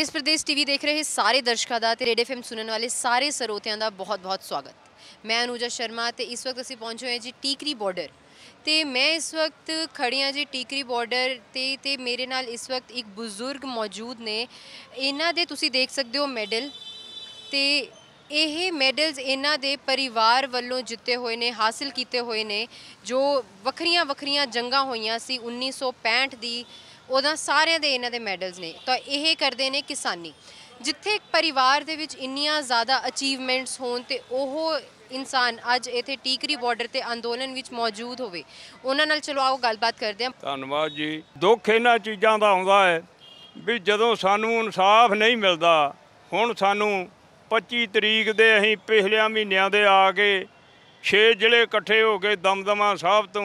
ਦੇਸ਼ ਪ੍ਰਦੇਸ਼ ਟੀਵੀ ਦੇਖ ਰਹੇ ਸਾਰੇ ਦਰਸ਼ਕਾਂ ਦਾ ਤੇ ਰੇਡ ਐਫਐਮ ਸੁਣਨ ਵਾਲੇ ਸਾਰੇ ਸਰੋਤਿਆਂ ਦਾ ਬਹੁਤ-ਬਹੁਤ ਸਵਾਗਤ। ਮੈਂ ਅਨੂਜਾ ਸ਼ਰਮਾ ਤੇ ਇਸ ਵਕਤ ਅਸੀਂ ਪਹੁੰਚੇ ਹੋਏ ਜੀ ਟੀਕਰੀ ਬਾਰਡਰ ਤੇ ਮੈਂ ਇਸ ਵਕਤ ਖੜੀ ਹਾਂ ਜੀ ਟੀਕਰੀ ਬਾਰਡਰ ਤੇ ਤੇ ਮੇਰੇ ਨਾਲ ਇਸ ਵਕਤ ਇੱਕ ਬਜ਼ੁਰਗ ਮੌਜੂਦ ਨੇ। ਇਹਨਾਂ ਦੇ ਤੁਸੀਂ ਦੇਖ ਸਕਦੇ ਹੋ ਮੈਡਲ। ਤੇ ਇਹ ਮੈਡਲਸ ਇਹਨਾਂ ਦੇ ਪਰਿਵਾਰ ਵੱਲੋਂ ਜਿੱਤੇ ਹੋਏ ਨੇ, ਹਾਸਿਲ ਕੀਤੇ ਹੋਏ ਨੇ, ਜੋ ਵੱਖਰੀਆਂ ਵੱਖਰੀਆਂ ਜੰਗਾਂ ਹੋਈਆਂ ਸੀ। 1965 ਦੀ ਉਹਦਾ ਸਾਰਿਆਂ ਦੇ ਇਹਨਾਂ ਦੇ ਮੈਡਲਸ ਨੇ। ਤਾਂ ਇਹ ਕਰਦੇ ਨੇ ਕਿਸਾਨੀ। ਜਿੱਥੇ ਇੱਕ ਪਰਿਵਾਰ ਦੇ ਵਿੱਚ ਇੰਨੀਆਂ ਜ਼ਿਆਦਾ ਅਚੀਵਮੈਂਟਸ ਹੋਣ ਤੇ ਉਹ ਇਨਸਾਨ ਅੱਜ ਇੱਥੇ ਟੀਕਰੀ ਬਾਰਡਰ ਤੇ ਅੰਦੋਲਨ ਵਿੱਚ ਮੌਜੂਦ ਹੋਵੇ। ਉਹਨਾਂ ਨਾਲ ਚਲੋ ਆਓ ਗੱਲਬਾਤ ਕਰਦੇ ਹਾਂ। ਧੰਨਵਾਦ ਜੀ। ਦੁੱਖ ਇਹਨਾਂ ਚੀਜ਼ਾਂ ਦਾ ਆਉਂਦਾ ਹੈ ਵੀ ਜਦੋਂ ਸਾਨੂੰ ਇਨਸਾਫ ਨਹੀਂ ਮਿਲਦਾ, ਹੁਣ ਸਾਨੂੰ 25 ਤਰੀਕ ਦੇ ਅਸੀਂ ਪਿਛਲਿਆਂ ਮਹੀਨਿਆਂ ਦੇ ਆ ਕੇ 6 ਜ਼ਿਲ੍ਹੇ ਇਕੱਠੇ ਹੋ ਕੇ ਦਮਦਮਾ ਸਾਹਿਬ ਤੋਂ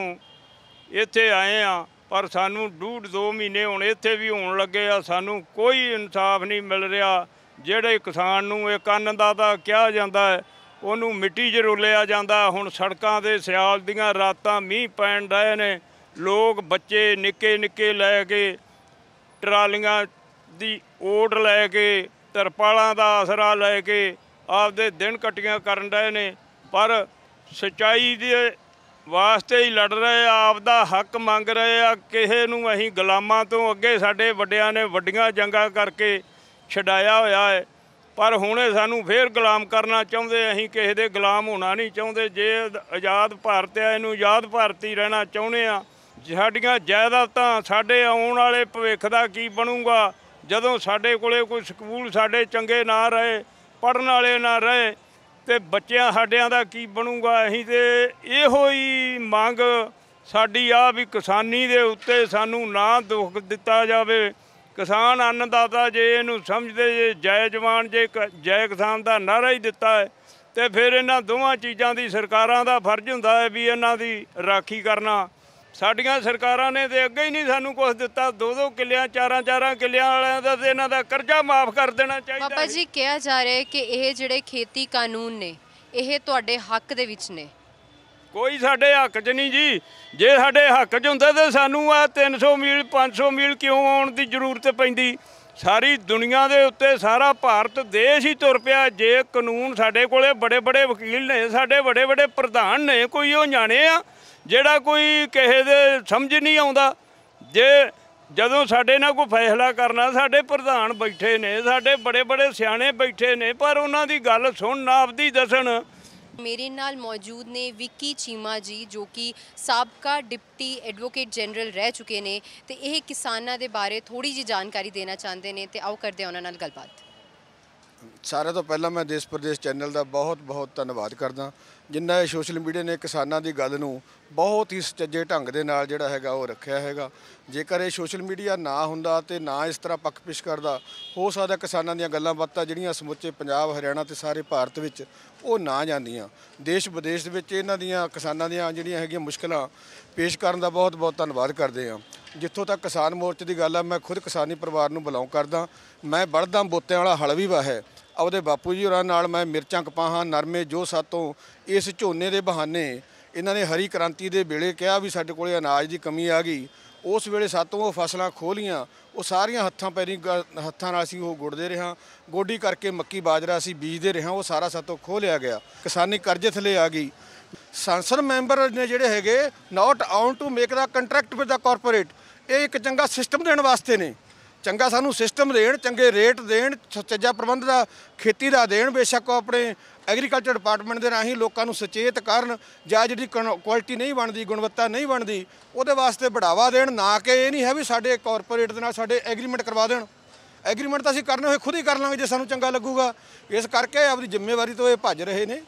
ਇੱਥੇ ਆਏ ਆ ਪਰ ਸਾਨੂੰ ਡੂਢ ਦੋ ਮਹੀਨੇ ਹੁਣ ਇੱਥੇ ਵੀ ਹੋਣ ਲੱਗੇ ਆ, ਸਾਨੂੰ ਕੋਈ ਇਨਸਾਫ ਨਹੀਂ ਮਿਲ ਰਿਹਾ। ਜਿਹੜੇ ਕਿਸਾਨ ਨੂੰ ਇੱਕ ਅੰਨਦਾਤਾ ਕਿਹਾ ਜਾਂਦਾ ਹੈ, ਉਹਨੂੰ ਮਿੱਟੀ 'ਚ ਰੋਲਿਆ ਜਾਂਦਾ। ਹੁਣ ਸੜਕਾਂ ਦੇ ਸਿਆਲ ਦੀਆਂ ਰਾਤਾਂ ਮੀਂਹ ਪੈਣ ਰਹੇ ਨੇ, ਲੋਕ ਬੱਚੇ ਨਿੱਕੇ ਨਿੱਕੇ ਲੈ ਕੇ, ਟਰਾਲੀਆਂ ਦੀ ਓਟ ਲੈ ਕੇ, ਤਰਪਾਲਾਂ ਦਾ ਆਸਰਾ ਲੈ ਕੇ ਆਪਦੇ ਦਿਨ ਕਟੀਆਂ ਕਰਨ ਰਹੇ ਨੇ। ਪਰ ਸਚਾਈ ਦੇ ਵਾਸਤੇ ਹੀ ਲੜ ਰਹੇ ਆ ਆਪਦਾ ਹੱਕ ਮੰਗ ਰਹੇ ਆ। ਕਿਸੇ ਨੂੰ ਅਸੀਂ ਗੁਲਾਮਾਂ ਤੋਂ ਅੱਗੇ ਸਾਡੇ ਵੱਡਿਆਂ ਨੇ ਵੱਡੀਆਂ ਜੰਗਾਂ ਕਰਕੇ ਛਡਾਇਆ ਹੋਇਆ ਹੈ। ਪਰ ਹੁਣ ਇਹ ਸਾਨੂੰ ਫੇਰ ਗੁਲਾਮ ਕਰਨਾ ਚਾਹੁੰਦੇ, ਅਸੀਂ ਕਿਸੇ ਦੇ ਗੁਲਾਮ ਹੋਣਾ ਨਹੀਂ ਚਾਹੁੰਦੇ। ਜੇ ਆਜ਼ਾਦ ਭਾਰਤ ਆ, ਇਹਨੂੰ ਆਜ਼ਾਦ ਭਾਰਤੀ ਰਹਿਣਾ ਚਾਹੁੰਦੇ ਆ। ਸਾਡੀਆਂ ਜਾਇਦਾਦਾਂ ਸਾਡੇ ਆਉਣ ਵਾਲੇ ਭਵਿੱਖ ਦਾ ਕੀ ਬਣੂਗਾ? ਜਦੋਂ ਸਾਡੇ ਕੋਲੇ ਕੋਈ ਸਕੂਲ ਸਾਡੇ ਚੰਗੇ ਨਾ ਰਹੇ ਪੜਨ ਵਾਲੇ ਨਾ ਰਹੇ ਤੇ ਬੱਚਿਆਂ ਸਾਡਿਆਂ ਦਾ ਕੀ ਬਣੂਗਾ? ਅਸੀਂ ਤੇ ਇਹੋ ਹੀ ਮੰਗ ਸਾਡੀ ਆ ਵੀ ਕਿਸਾਨੀ ਦੇ ਉੱਤੇ ਸਾਨੂੰ ਨਾ ਦੁੱਖ ਦਿੱਤਾ ਜਾਵੇ। ਕਿਸਾਨ ਅੰਨਦਾਤਾ ਜੇ ਇਹਨੂੰ ਸਮਝਦੇ, ਜੇ ਜੈ ਜਵਾਨ, ਜੇ ਕ- ਜੈ ਕਿਸਾਨ ਦਾ ਨਾਰਾ ਹੀ ਦਿੱਤਾ ਹੈ, ਤੇ ਫਿਰ ਇਹਨਾਂ ਦੋਵਾਂ ਚੀਜ਼ਾਂ ਦੀ ਸਰਕਾਰਾਂ ਦਾ ਫਰਜ਼ ਹੁੰਦਾ ਹੈ ਵੀ ਇਹਨਾਂ ਦੀ ਰਾਖੀ ਕਰਨਾ। ਸਾਡੀਆਂ ਸਰਕਾਰਾਂ ਨੇ ਤੇ ਅੱਗੇ ਹੀ ਨਹੀਂ ਸਾਨੂੰ ਕੁਝ ਦਿੱਤਾ। ਦੋ ਦੋ ਕਿੱਲਿਆਂ ਚਾਰਾਂ ਚਾਰਾਂ ਕਿੱਲਿਆਂ ਵਾਲਿਆਂ ਦਾ ਤੇ ਇਹਨਾਂ ਦਾ ਕਰਜ਼ਾ ਮਾਫ ਕਰ ਦੇਣਾ ਚਾਹੀਦਾ ਪਾਪਾ ਜੀ ਕਿਹਾ ਜਾ ਰਿਹਾ ਹੈ ਕਿ ਇਹ ਜਿਹੜੇ ਖੇਤੀ ਕਾਨੂੰਨ ਨੇ ਇਹ ਤੁਹਾਡੇ ਹੱਕ ਦੇ ਵਿੱਚ ਨੇ। ਕੋਈ ਸਾਡੇ ਹੱਕ 'ਚ ਨਹੀਂ ਜੀ। ਜੇ ਸਾਡੇ ਹੱਕ 'ਚ ਹੁੰਦਾ ਤੇ ਸਾਨੂੰ ਆ 300 ਮੀਲ 500 ਮੀਲ ਕਿਉਂ ਆਉਣ ਦੀ ਜ਼ਰੂਰਤ ਪੈਂਦੀ? ਸਾਰੀ ਦੁਨੀਆ ਦੇ ਉੱਤੇ ਸਾਰਾ ਭਾਰਤ ਦੇਸ਼ ਹੀ ਤੁਰ ਪਿਆ। ਜੇ ਕਾਨੂੰਨ ਸਾਡੇ ਕੋਲੇ ਬੜੇ ਬੜੇ ਵਕੀਲ ਨੇ ਸਾਡੇ ਬੜੇ ਬੜੇ ਪ੍ਰਧਾਨ ਨੇ ਕੋਈ ਉਹ ਜਾਣੇ ਆ ਜਿਹੜਾ ਕੋਈ ਕਿਸੇ ਦੇ ਸਮਝ ਨਹੀਂ ਆਉਂਦਾ ਜੇ ਜਦੋਂ ਸਾਡੇ ਨਾਲ ਕੋਈ ਫੈਸਲਾ ਕਰਨਾ ਸਾਡੇ ਪ੍ਰਧਾਨ ਬੈਠੇ ਨੇ ਸਾਡੇ ਬੜੇ ਬੜੇ ਸਿਆਣੇ ਬੈਠੇ ਨੇ ਪਰ ਉਹਨਾਂ ਦੀ ਗੱਲ ਸੁਣਨ ਆਪਦੀ ਦੱਸਣ। ਮੇਰੇ ਨਾਲ ਮੌਜੂਦ ਨੇ ਵਿੱਕੀ ਚੀਮਾ ਜੀ ਜੋ ਕਿ ਸਾਬਕਾ ਡਿਪਟੀ ਐਡਵੋਕੇਟ ਜਨਰਲ ਰਹਿ ਚੁੱਕੇ ਨੇ ਤੇ ਇਹ ਕਿਸਾਨਾਂ ਦੇ ਬਾਰੇ ਥੋੜੀ ਜੀ ਜਾਣਕਾਰੀ ਦੇਣਾ ਚਾਹੁੰਦੇ ਨੇ ਤੇ ਆਓ ਕਰਦੇ ਹਾਂ ਉਹਨਾਂ ਨਾਲ ਗੱਲਬਾਤ। ਸਾਰਿਆਂ ਤੋਂ ਪਹਿਲਾਂ ਮੈਂ ਦੇਸ਼ ਪ੍ਰਦੇਸ਼ ਚੈਨਲ ਦਾ ਬਹੁਤ ਬਹੁਤ ਧੰਨਵਾਦ ਕਰਦਾ। ਜਿੰਨਾ ਇਹ ਸੋਸ਼ਲ ਮੀਡੀਆ ਨੇ ਕਿਸਾਨਾਂ ਦੀ ਗੱਲ ਨੂੰ ਬਹੁਤ ਹੀ ਸੁਚੱਜੇ ਢੰਗ ਦੇ ਨਾਲ ਜਿਹੜਾ ਹੈਗਾ ਉਹ ਰੱਖਿਆ ਹੈਗਾ। ਜੇਕਰ ਇਹ ਸੋਸ਼ਲ ਮੀਡੀਆ ਨਾ ਹੁੰਦਾ ਤੇ ਨਾ ਇਸ ਤਰ੍ਹਾਂ ਪੱਖਪਿਸ਼ ਕਰਦਾ, ਹੋ ਸਕਦਾ ਕਿਸਾਨਾਂ ਦੀਆਂ ਗੱਲਾਂ ਬਾਤਾਂ ਜਿਹੜੀਆਂ ਸਮੁੱਚੇ ਪੰਜਾਬ, ਹਰਿਆਣਾ ਤੇ ਸਾਰੇ ਭਾਰਤ ਵਿੱਚ ਉਹ ਨਾ ਜਾਂਦੀਆਂ। ਦੇਸ਼ ਵਿਦੇਸ਼ ਦੇ ਵਿੱਚ ਇਹਨਾਂ ਦੀਆਂ ਕਿਸਾਨਾਂ ਦੀਆਂ ਜਿਹੜੀਆਂ ਹੈਗੀਆਂ ਮੁਸ਼ਕਲਾਂ ਪੇਸ਼ ਕਰਨ ਦਾ ਬਹੁਤ ਬਹੁਤ ਧੰਨਵਾਦ ਕਰਦੇ ਹਾਂ। ਜਿੱਥੋਂ ਤੱਕ ਕਿਸਾਨ ਮੋਰਚੇ ਦੀ ਗੱਲ ਆ, ਮੈਂ ਖੁਦ ਕਿਸਾਨੀ ਪਰਿਵਾਰ ਨੂੰ ਬਿਲੋਂਗ ਕਰਦਾ। ਮੈਂ ਬਲਦਾਂ ਬੋਤਿਆਂ ਵਾਲਾ ਹਲ ਵੀ ਵਾ ਹੈ। ਆਪਦੇ ਬਾਪੂ ਜੀ ਹੋਰਾਂ ਨਾਲ ਮੈਂ ਮਿਰਚਾਂ ਕਪਾਹਾਂ, ਨਰਮੇ, ਜੋ ਸਾਤੋਂ ਇਸ ਝੋਨੇ ਦੇ ਬਹਾਨੇ ਇਹਨਾਂ ਨੇ ਹਰੀ ਕ੍ਰਾਂਤੀ ਦੇ ਵੇਲੇ ਕਿਹਾ ਵੀ ਸਾਡੇ ਕੋਲੇ ਅਨਾਜ ਦੀ ਕਮੀ ਆ ਗਈ। ਉਸ ਵੇਲੇ ਸਾਤੋਂ ਉਹ ਫਸਲਾਂ ਖੋਲੀਆਂ। ਉਹ ਸਾਰੀਆਂ ਹੱਥਾਂ ਪੈਰੀ ਹੱਥਾਂ ਨਾਲ ਅਸੀਂ ਉਹ ਗੁੜਦੇ ਰਹਾਂ ਗੋਡੀ ਕਰਕੇ ਮੱਕੀ ਬਾਜਰਾ ਅਸੀਂ ਬੀਜਦੇ ਰਹਾਂ ਉਹ ਸਾਰਾ ਸਾਤੋਂ ਖੋਹ ਲਿਆ ਗਿਆ। ਕਿਸਾਨੀ ਕਰਜ਼ੇ ਥੱਲੇ ਆ ਗਈ। ਸੰਸਦ ਮੈਂਬਰ ਨੇ ਜਿਹੜੇ ਹੈਗੇ not on to make the contract with the corporate ਇਹ ਇੱਕ ਚੰਗਾ ਸਿਸਟਮ ਦੇਣ ਵਾਸਤੇ ਨੇ। ਚੰਗਾ ਸਾਨੂੰ ਸਿਸਟਮ ਦੇਣ, ਚੰਗੇ ਰੇਟ ਦੇਣ ਸੁਚੱਜਾ ਪ੍ਰਬੰਧ ਦਾ, ਖੇਤੀ ਦਾ ਦੇਣ, ਬੇਸ਼ੱਕ ਉਹ ਆਪਣੇ ਐਗਰੀਕਲਚਰ ਡਿਪਾਰਟਮੈਂਟ ਦੇ ਰਾਹੀਂ ਲੋਕਾਂ ਨੂੰ ਸੁਚੇਤ ਕਰਨ, ਜਾਂ ਜਿਹੜੀ ਕੁਆਲਿਟੀ ਨਹੀਂ ਬਣਦੀ, ਗੁਣਵੱਤਾ ਨਹੀਂ ਬਣਦੀ, ਉਹਦੇ ਵਾਸਤੇ ਬੜਾਵਾ ਦੇਣ, ਨਾ ਕਿ ਇਹ ਨਹੀਂ ਹੈ ਵੀ ਸਾਡੇ ਕਾਰਪੋਰੇਟ ਦੇ ਨਾਲ ਸਾਡੇ ਐਗਰੀਮੈਂਟ ਕਰਵਾ ਦੇਣ। ਐਗਰੀਮੈਂਟ ਤਾਂ ਅਸੀਂ ਕਰਨੇ ਹੋਏ, ਖੁਦ ਹੀ ਕਰ ਲਾਂਗੇ ਜੇ ਸਾਨੂੰ ਚੰਗਾ ਲੱਗੂਗਾ। ਇਸ ਕਰਕੇ ਆਪਣੀ ਜ਼ਿੰਮੇਵਾਰੀ ਤੋਂ ਇਹ ਭੱਜ ਰਹੇ ਨੇ।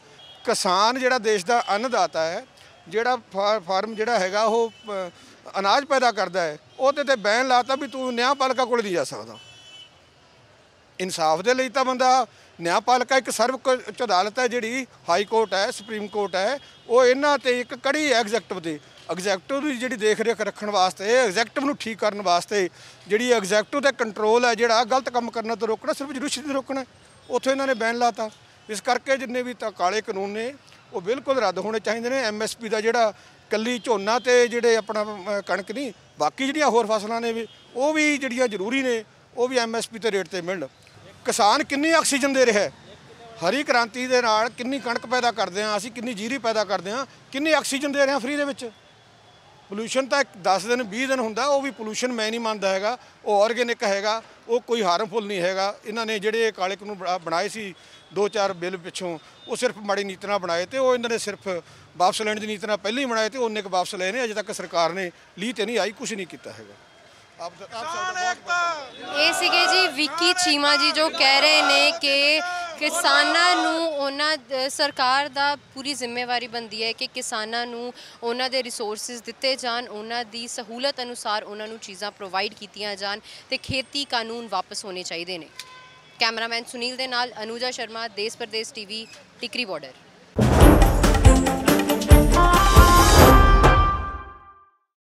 ਕਿਸਾਨ ਜਿਹੜਾ ਦੇਸ਼ ਦਾ ਅੰਨਦਾਤਾ ਹੈ, ਜਿਹੜਾ ਫਾ- ਫਾਰਮ ਜਿਹੜਾ ਹੈਗਾ ਉਹ ਅਨਾਜ ਪੈਦਾ ਕਰਦਾ ਹੈ, ਉਹਦੇ ਤੇ ਬੈਨ ਲਾਤਾ ਵੀ ਤੂੰ ਨਿਆਂਪਾਲਿਕਾ ਕੋਲ ਨਹੀਂ ਜਾ ਸਕਦਾ। ਇਨਸਾਫ ਦੇ ਲਈ ਤਾਂ ਬੰਦਾ ਨਿਆਂਪਾਲਿਕਾ ਇੱਕ ਸਰਵ ਅਦਾਲਤ ਹੈ ਜਿਹੜੀ ਹਾਈ ਕੋਰਟ ਹੈ, ਸੁਪਰੀਮ ਕੋਰਟ ਹੈ, ਉਹ ਇਹਨਾਂ ਤੇ ਇੱਕ ਕੜੀ ਹੈ ਐਗਜ਼ੈਕਟਿਵ ਦੇ, ਐਗਜ਼ੈਕਟਿਵ ਦੀ ਜਿਹੜੀ ਦੇਖ ਰੇਖ ਰੱਖਣ ਵਾਸਤੇ, ਐਗਜ਼ੈਕਟਿਵ ਨੂੰ ਠੀਕ ਕਰਨ ਵਾਸਤੇ ਜਿਹੜੀ ਐਗਜ਼ੈਕਟਿਵ ਦਾ ਕੰਟਰੋਲ ਹੈ ਜਿਹੜਾ ਗਲਤ ਕੰਮ ਕਰਨ ਤੋਂ ਰੋਕਣਾ, ਸਿਰਫ ਜੁਡੀਸ਼ਰੀ ਤੋਂ ਰੋਕਣਾ ਉੱਥੇ ਇਹਨਾਂ ਨੇ ਬੈਨ ਲਾਤਾ। ਇਸ ਕਰਕੇ ਜਿੰਨੇ ਵੀ ਤਾਂ ਕਾਲੇ ਕਾਨੂੰਨ ਨੇ, ਉਹ ਬਿਲਕੁਲ ਰੱਦ ਹੋਣੇ ਚਾਹੀਦੇ ਨੇ। ਐਮਐਸਪੀ ਦਾ ਜਿਹੜਾ ਕੱਲੀ ਝੋਨਾ ਤੇ ਜਿਹੜੇ ਆਪਣਾ ਅ, ਕਣਕ ਨਹੀਂ ਬਾਕੀ ਜਿਹੜੀਆਂ ਹੋਰ ਫਸਲਾਂ ਨੇ ਵੀ ਉਹ ਵੀ ਜਿਹੜੀਆਂ ਜ਼ਰੂਰੀ ਨੇ ਉਹ ਵੀ ਐਮਐਸਪੀ ਤੇ ਰੇਟ ਤੇ ਮਿਲਣ। ਕਿਸਾਨ ਕਿੰਨੀ ਆਕਸੀਜਨ ਦੇ ਰਿਹਾ ਹੈ? ਹਰੀ ਕ੍ਰਾਂਤੀ ਦੇ ਨਾਲ ਕਿੰਨੀ ਕਣਕ ਪੈਦਾ ਕਰਦੇ ਆ ਅਸੀਂ ਕਿੰਨੀ ਜੀਰੀ ਪੈਦਾ ਕਰਦੇ ਆ ਕਿੰਨੀ ਆਕਸੀਜਨ ਦੇ ਰਹੇ ਆ ਫ੍ਰੀ ਦੇ ਵਿੱਚ? ਪੋਲੂਸ਼ਨ ਤਾਂ ਇੱਕ 10 ਦਿਨ 20 ਦਿਨ ਹੁੰਦਾ ਉਹ ਵੀ ਪੋਲੂਸ਼ਨ ਮੈਂ ਨਹੀਂ ਮੰਨਦਾ ਹੈਗਾ ਉਹ ਆਰਗੇਨਿਕ ਹੈਗਾ ਉਹ ਕੋਈ ਹਾਰਮਫੁਲ ਨਹੀਂ ਹੈਗਾ। ਇਹਨਾਂ ਨੇ ਜਿਹੜੇ ਕਾਲੇ ਕਾਨੂੰਨ ਬਣਾ- ਬਣਾਏ ਸੀ ਦੋ ਚਾਰ ਬਿੱਲ ਪਿੱਛੋਂ ਉਹ ਸਿਰਫ ਮਾੜੀ ਨੀਤੀ ਨਾਲ ਬਣਾਏ ਤੇ ਉਹ ਇਹਨਾਂ ਨੇ ਸਿਰਫ ਵਾਪਸ ਲੈਣ ਦੀ ਨੀਤੀ ਨਾਲ ਪਹਿਲਾਂ ਹੀ ਬਣਾਏ ਤੇ ਉਹਨੇ ਕੁ ਵਾਪਸ ਲਏ ਨੇ ਅਜੇ ਤੱਕ ਸਰਕਾਰ ਨੇ ਲੀਹ ਤੇ ਨਹੀਂ ਆਈ ਕੁਝ ਨਹੀਂ ਕੀਤਾ ਹੈਗਾ। ਆਪ ਆਪ ਸਭ ਦਾ ਬਹੁਤ ਇਹ ਸੀਗੇ ਜੀ ਵਿੱਕੀ ਚੀਮਾ ਜੀ ਜੋ ਕਹਿ ਰਹੇ ਨੇ ਕਿ ਕਿਸਾਨਾਂ ਨੂੰ ਉਹਨਾਂ ਸਰਕਾਰ ਦਾ ਪੂਰੀ ਜ਼ਿੰਮੇਵਾਰੀ ਬਣਦੀ ਹੈ ਕਿ ਕਿਸਾਨਾਂ ਨੂੰ ਉਹਨਾਂ ਦੇ ਰਿਸੋਰਸਸ ਦਿੱਤੇ ਜਾਣ, ਉਹਨਾਂ ਦੀ ਸਹੂਲਤ ਅਨੁਸਾਰ ਉਹਨਾਂ ਨੂੰ ਚੀਜ਼ਾਂ ਪ੍ਰੋਵਾਈਡ ਕੀਤੀਆਂ ਜਾਣ ਤੇ ਖੇਤੀ ਕਾਨੂੰਨ ਵਾਪਸ ਹੋਣੇ ਚਾਹੀਦੇ ਨੇ। ਕੈਮਰਾਮੈਨ ਸੁਨੀਲ ਦੇ ਨਾਲ ਅਨੂਜਾ ਸ਼ਰਮਾ, ਦੇਸ਼ ਪ੍ਰਦੇਸ਼ ਟੀਵੀ, ਟਿਕਰੀ ਬਾਰਡਰ